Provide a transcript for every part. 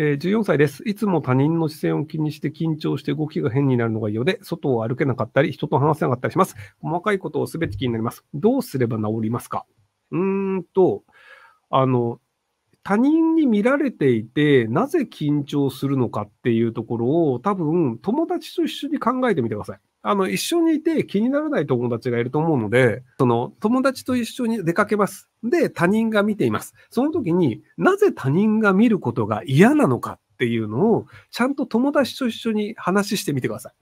えー、14歳です。いつも他人の視線を気にして緊張して動きが変になるのが嫌で、外を歩けなかったり、人と話せなかったりします。細かいことをすべて気になります。どうすれば治りますか？うーんと、あの、他人に見られていて、なぜ緊張するのかっていうところを、多分、友達と一緒に考えてみてください。あの、一緒にいて気にならない友達がいると思うので、その、友達と一緒に出かけます。で、他人が見ています。その時になぜ他人が見ることが嫌なのかっていうのを、ちゃんと友達と一緒に話してみてください。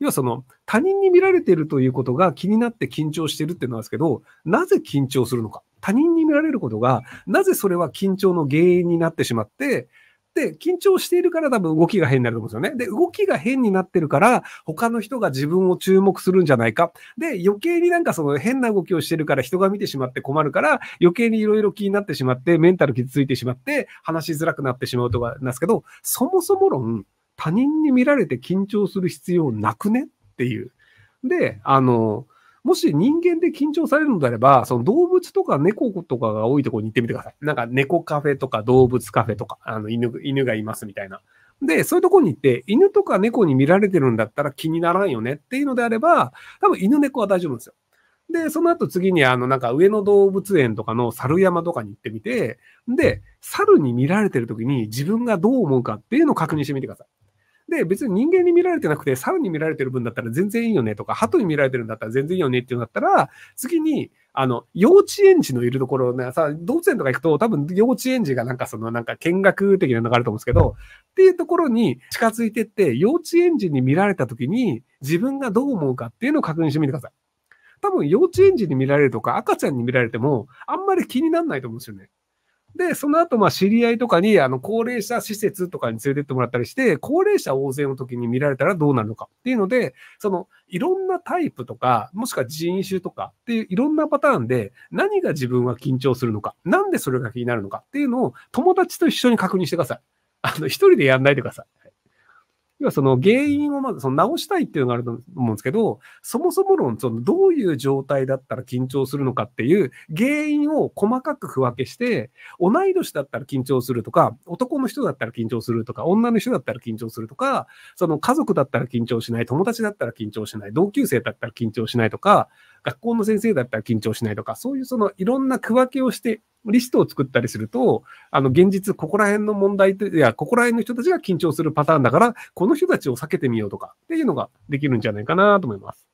要はその、他人に見られているということが気になって緊張してるっていうのなんですけど、なぜ緊張するのか。他人に見られることが、なぜそれは緊張の原因になってしまって、で、緊張しているから多分動きが変になると思うんですよね。で、動きが変になってるから、他の人が自分を注目するんじゃないか。で、余計になんかその変な動きをしてるから人が見てしまって困るから、余計にいろいろ気になってしまって、メンタル傷ついてしまって、話しづらくなってしまうとかなんですけど、そもそも論、他人に見られて緊張する必要なくねっていう。で、あの、もし人間で緊張されるのであれば、その動物とか猫とかが多いところに行ってみてください。なんか猫カフェとか動物カフェとか、あの犬、犬がいますみたいな。で、そういうところに行って、犬とか猫に見られてるんだったら気にならんよねっていうのであれば、多分犬猫は大丈夫ですよ。で、その後次にあの、なんか上野動物園とかの猿山とかに行ってみて、で、猿に見られてる時に自分がどう思うかっていうのを確認してみてください。で、別に人間に見られてなくて、猿に見られてる分だったら全然いいよねとか、鳩に見られてるんだったら全然いいよねっていうんだったら、次に、あの、幼稚園児のいるところね、さ、動物園とか行くと多分幼稚園児がなんかそのなんか見学的なのがあると思うんですけど、っていうところに近づいてって、幼稚園児に見られた時に自分がどう思うかっていうのを確認してみてください。多分幼稚園児に見られるとか赤ちゃんに見られてもあんまり気にならないと思うんですよね。で、その後、まあ、知り合いとかに、あの、高齢者施設とかに連れてってもらったりして、高齢者大勢の時に見られたらどうなるのかっていうので、その、いろんなタイプとか、もしくは人種とかっていういろんなパターンで、何が自分は緊張するのか、なんでそれが気になるのかっていうのを、友達と一緒に確認してください。あの、一人でやんないでください。要はその原因をまずその直したいっていうのがあると思うんですけど、そもそも論、そのどういう状態だったら緊張するのかっていう原因を細かく区分けして、同い年だったら緊張するとか、男の人だったら緊張するとか、女の人だったら緊張するとか、その家族だったら緊張しない、友達だったら緊張しない、同級生だったら緊張しないとか、学校の先生だったら緊張しないとか、そういうそのいろんな区分けをして、リストを作ったりすると、あの、現実、ここら辺の問題いや、ここら辺の人たちが緊張するパターンだから、この人たちを避けてみようとかっていうのができるんじゃないかなと思います。